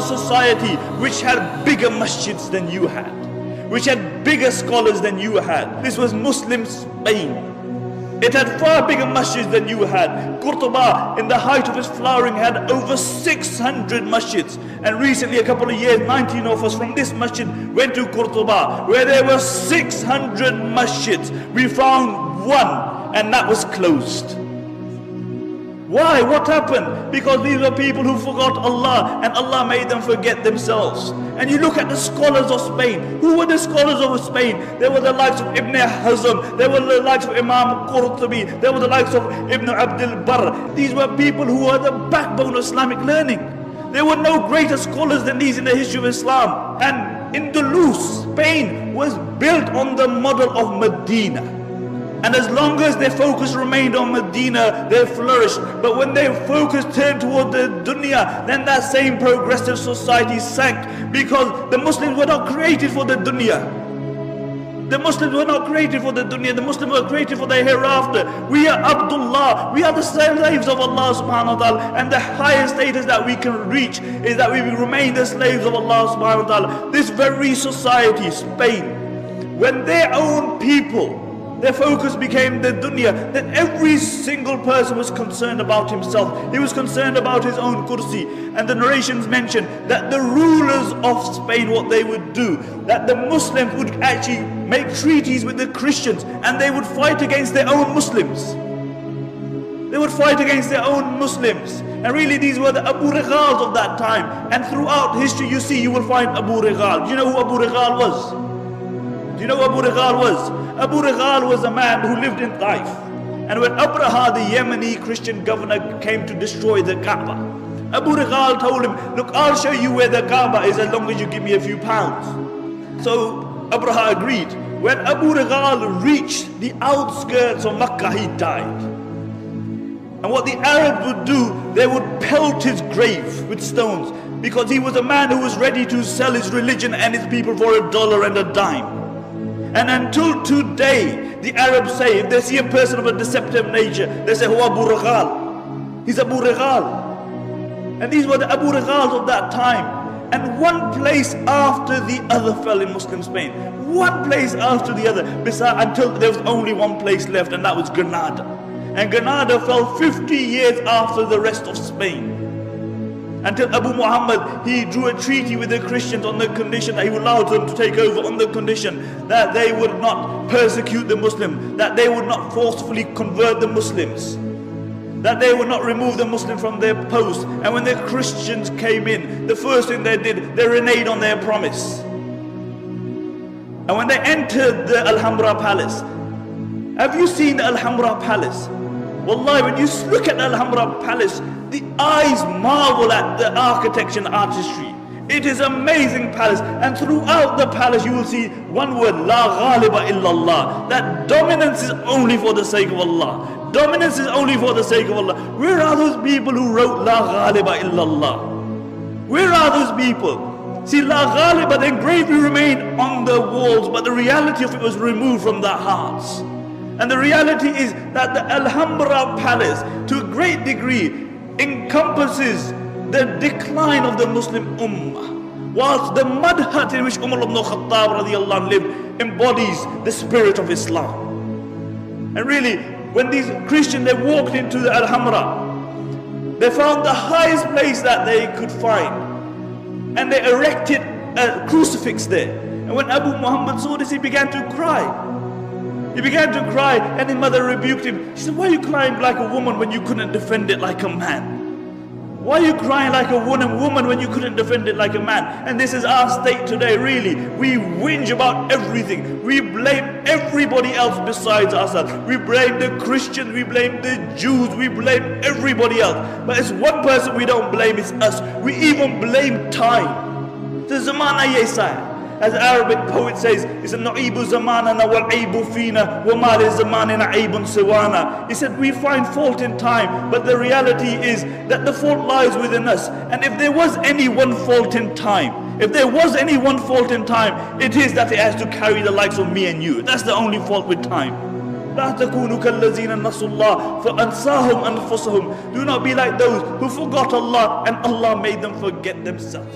society which had bigger masjids than you had, which had bigger scholars than you had. This was Muslim Spain. It had far bigger masjids than you had. Qurtuba, in the height of its flowering, had over 600 masjids. And recently, a couple of years, 19 of us from this masjid went to Qurtuba, where there were 600 masjids. We found one, and that was closed. Why? What happened? Because these were people who forgot Allah and Allah made them forget themselves. And you look at the scholars of Spain. Who were the scholars of Spain? There were the likes of Ibn Hazm. There were the likes of Imam Qurtubi. There were the likes of Ibn Abdul Barr. These were people who were the backbone of Islamic learning. There were no greater scholars than these in the history of Islam. And Andalus, Spain, was built on the model of Medina. And as long as their focus remained on Medina, they flourished. But when their focus turned toward the dunya, then that same progressive society sank because the Muslims were not created for the dunya. The Muslims were not created for the dunya, the Muslims were created for the hereafter. We are Abdullah, we are the slaves of Allah subhanahu wa ta'ala. And the highest status that we can reach is that we remain the slaves of Allah subhanahu wa ta'ala. This very society, Spain, when their own people their focus became the dunya. That every single person was concerned about himself. He was concerned about his own kursi. And the narrations mention that the rulers of Spain, what they would do, that the Muslims would actually make treaties with the Christians and they would fight against their own Muslims. They would fight against their own Muslims. And really these were the Abu Righals of that time. And throughout history you see, you will find Abu Righal. Do you know who Abu Righal was? Do you know who Abu Righal was? Abu Righal was a man who lived in Taif. And when Abraha, the Yemeni Christian governor, came to destroy the Kaaba, Abu Righal told him, Look, I'll show you where the Kaaba is as long as you give me a few pounds. So Abraha agreed. When Abu Righal reached the outskirts of Makkah, he died. And what the Arabs would do, they would pelt his grave with stones because he was a man who was ready to sell his religion and his people for a dollar and a dime. And until today, the Arabs say, if they see a person of a deceptive nature, they say, Huwa Abu Righal. He's Abu Righal. And these were the Abu Righals of that time. And one place after the other fell in Muslim Spain. One place after the other. Besides, until there was only one place left, and that was Granada. And Granada fell 50 years after the rest of Spain until Abu Muhammad he drew a treaty with the Christians on the condition that he would allow them to take over on the condition that they would not persecute the Muslim, that they would not forcefully convert the Muslims, that they would not remove the Muslim from their post. And when the Christians came in, the first thing they did, they reneged on their promise. And when they entered the Alhambra Palace, have you seen the Alhambra Palace? Wallahi, when you look at the Alhambra Palace, the eyes marvel at the architecture and artistry. It is amazing palace and throughout the palace you will see one word La ghaliba illallah that dominance is only for the sake of Allah. Dominance is only for the sake of Allah. Where are those people who wrote La ghaliba illallah? Where are those people? See La ghaliba the engraving remained on the walls but the reality of it was removed from their hearts. And the reality is that the Alhambra palace to a great degree encompasses the decline of the Muslim Ummah. Whilst the mud hut in which Umar ibn Khattab lived embodies the spirit of Islam. And really, when these Christians, they walked into the Alhambra, they found the highest place that they could find. And they erected a crucifix there. And when Abu Muhammad saw this, he began to cry. He began to cry and his mother rebuked him. She said, why are you crying like a woman when you couldn't defend it like a man? Why are you crying like a woman, woman when you couldn't defend it like a man? And this is our state today, really. We whinge about everything. We blame everybody else besides ourselves. We blame the Christians, we blame the Jews, we blame everybody else. But it's one person we don't blame, it's us. We even blame time. The Zamana Yesaya. As Arabic poet says, it's a na'ibu zamanana wal aibu fina wa ma li zamanina aibun siwana. He said, we find fault in time, but the reality is that the fault lies within us. And if there was any one fault in time, if there was any one fault in time, it is that it has to carry the likes of me and you. That's the only fault with time. لا تكونوا كالذين نسوا الله فأنساهم أنفسهم Do not be like those who forgot Allah and Allah made them forget themselves.